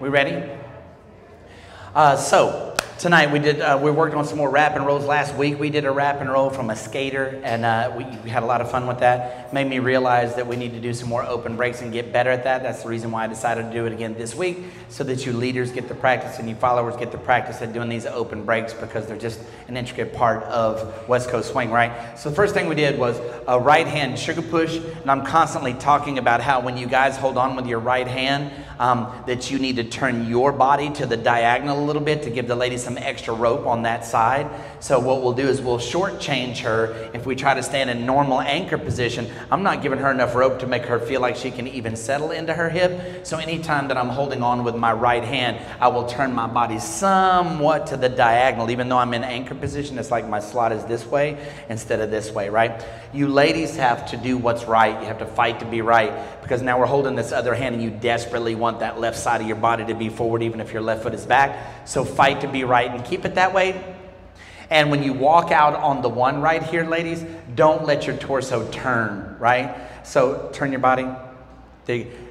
We ready? Uh, so, tonight we did uh, we worked on some more wrap and rolls. Last week we did a wrap and roll from a skater and uh, we, we, had a lot of fun with that. Made me realize that we need to do some more open breaks and get better at that. That's the reason why i decided to do it again this week so that you leaders get the practice and you followers get the practice at doing these open breaks because they're just an intricate part of west coast swing right? So the first thing we did was a right hand sugar push and i'm constantly talking about how when you guys hold on with your right hand um, that you need to turn your body to the diagonal a little bit to give the lady some extra rope on that side. So what we'll do is we'll shortchange her if we try to stand in normal anchor position. I'm not giving her enough rope to make her feel like she can even settle into her hip. So anytime that I'm holding on with my right hand, I will turn my body somewhat to the diagonal. Even though I'm in anchor position, it's like my slot is this way instead of this way, right? You ladies have to do what's right. You have to fight to be right because now we're holding this other hand and you desperately want that left side of your body to be forward even if your left foot is back. So fight to be right and keep it that way. And when you walk out on the one right here, ladies, don't let your torso turn, right? So turn your body.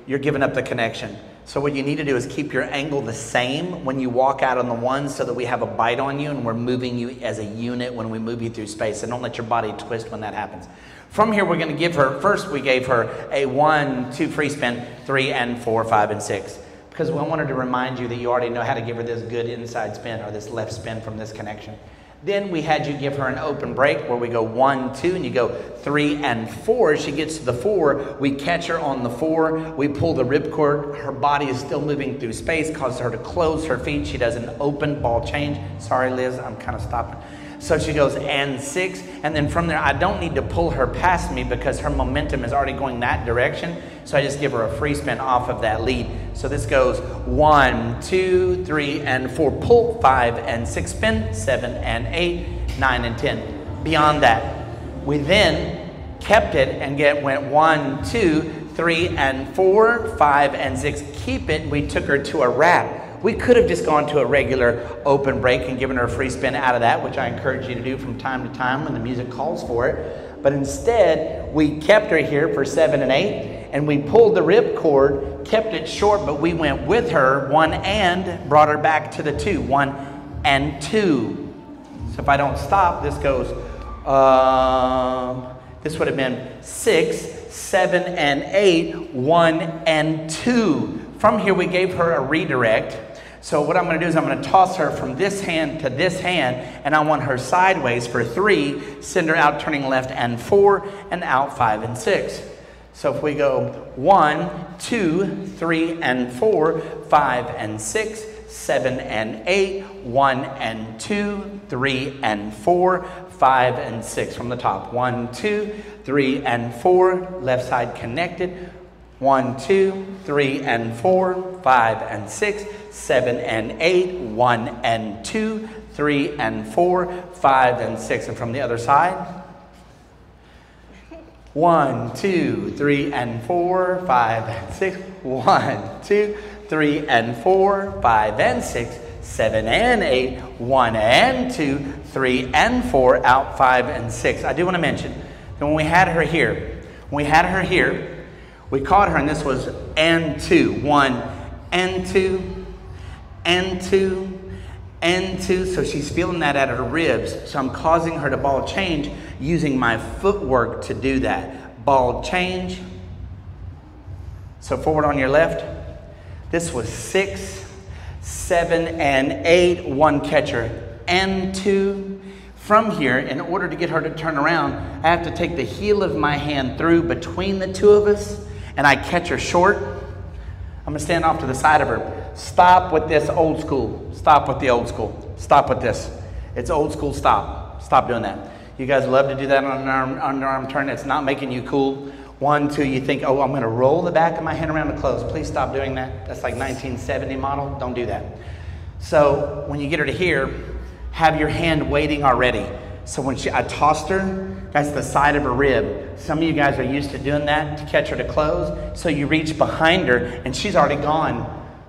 You're giving up the connection. So what you need to do is keep your angle the same when you walk out on the one so that we have a bite on you and we're moving you as a unit when we move you through space. And don't let your body twist when that happens. From here, we're going to give her, first we gave her a one, two free spin, three and four, five and six. Because we wanted to remind you that you already know how to give her this good inside spin or this left spin from this connection. Then we had you give her an open break where we go one, two, and you go three and four. She gets to the four. We catch her on the four. We pull the ripcord. Her body is still moving through space, causes her to close her feet. She does an open ball change. Sorry, Liz, I'm kind of stopping. So she goes, and six. And then from there, I don't need to pull her past me because her momentum is already going that direction. So I just give her a free spin off of that lead. So this goes one, two, three, and four. Pull, five and six spin, seven and eight, nine and 10. Beyond that, we then kept it and get went one, two, three, and four, five, and six. Keep it. We took her to a wrap. We could have just gone to a regular open break and given her a free spin out of that, which I encourage you to do from time to time when the music calls for it. But instead, we kept her here for seven and eight, and we pulled the rip cord, kept it short, but we went with her one and brought her back to the two, one and two. So if I don't stop, this goes, um, this would have been six, seven, and eight, one and two. From here, we gave her a redirect. So what I'm going to do is I'm going to toss her from this hand to this hand, and I want her sideways for three, send her out turning left and four, and out five and six. So if we go one, two, three, and four, five and six, seven and eight, one and two, three and four, five and six from the top. One, two, three, and four, left side connected. One, two, three, and four, five, and six, seven, and eight, one, and two, three, and four, five, and six. And from the other side, one, two, three, and four, five, and six, one, two, three, and four, five, and six, seven, and eight, one, and two, three, and four, out five, and six. I do want to mention that when we had her here, when we had her here, we caught her, and this was and two. One, and two, and two, and two. So she's feeling that at her ribs. So I'm causing her to ball change using my footwork to do that. Ball change. So forward on your left. This was six, seven, and eight. One catcher, and two. From here, in order to get her to turn around, I have to take the heel of my hand through between the two of us and I catch her short, I'm gonna stand off to the side of her. Stop with this old school. Stop with the old school. Stop with this. It's old school stop. Stop doing that. You guys love to do that on an arm, underarm turn. It's not making you cool. One, two, you think, oh, I'm going to roll the back of my hand around the clothes. Please stop doing that. That's like 1970 model. Don't do that. So when you get her to here, have your hand waiting already. So when she, I tossed her, that's the side of her rib. Some of you guys are used to doing that to catch her to close. So you reach behind her and she's already gone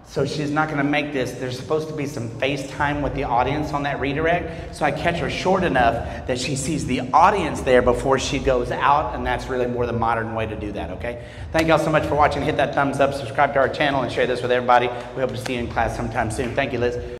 So she's not going to make this. There's supposed to be some FaceTime with the audience on that redirect. So I catch her short enough that she sees the audience there before she goes out, and that's really more the modern way to do that, okay? Thank y'all so much for watching. Hit that thumbs up, subscribe to our channel, and share this with everybody. We hope to see you in class sometime soon. Thank you, Liz.